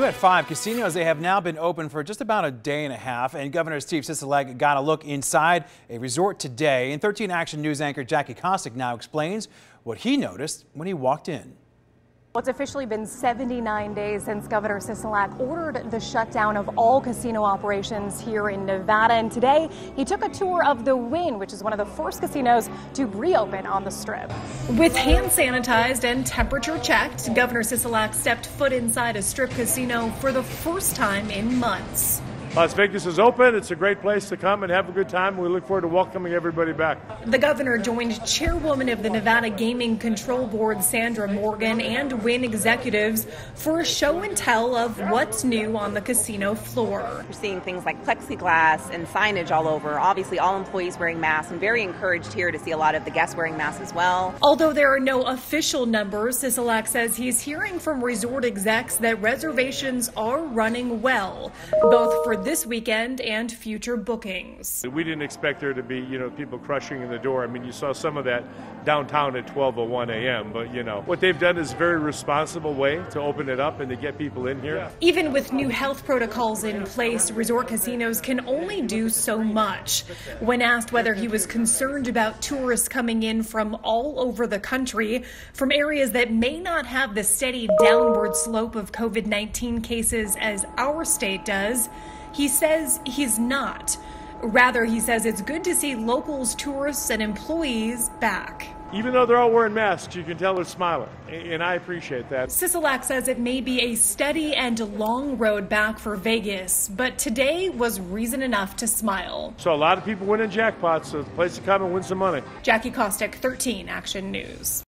New at 5, casinos, they have now been open for just about a day and a half, and Governor Steve Sisolak got a look inside a resort today. And 13 Action News anchor Jackie Kostic now explains what he noticed when he walked in. Well, it's officially been 79 days since Governor Sisolak ordered the shutdown of all casino operations here in Nevada. And today, he took a tour of the Wynn, which is one of the first casinos to reopen on the Strip. With hand sanitized and temperature checked, Governor Sisolak stepped foot inside a Strip casino for the first time in months. Las Vegas is open. It's a great place to come and have a good time. We look forward to welcoming everybody back. The governor joined chairwoman of the Nevada Gaming Control Board, Sandra Morgan, and Wynn executives for a show and tell of what's new on the casino floor. We're seeing things like plexiglass and signage all over. Obviously, all employees wearing masks, and very encouraged here to see a lot of the guests wearing masks as well. Although there are no official numbers, Sisolak says he's hearing from resort execs that reservations are running well, both for this weekend and future bookings. We didn't expect there to be, you know, people crushing in the door. I mean, you saw some of that downtown at 12:01 a.m. But you know, what they've done is a very responsible way to open it up and to get people in here. Even with new health protocols in place, resort casinos can only do so much. When asked whether he was concerned about tourists coming in from all over the country, from areas that may not have the steady downward slope of COVID 19 cases as our state does, he says he's not. Rather, he says it's good to see locals, tourists, and employees back. Even though they're all wearing masks, you can tell they're smiling, and I appreciate that. Sisolak says it may be a steady and long road back for Vegas, but today was reason enough to smile. So a lot of people winning jackpots, so it's a place to come and win some money. Jackie Kostic, 13 Action News.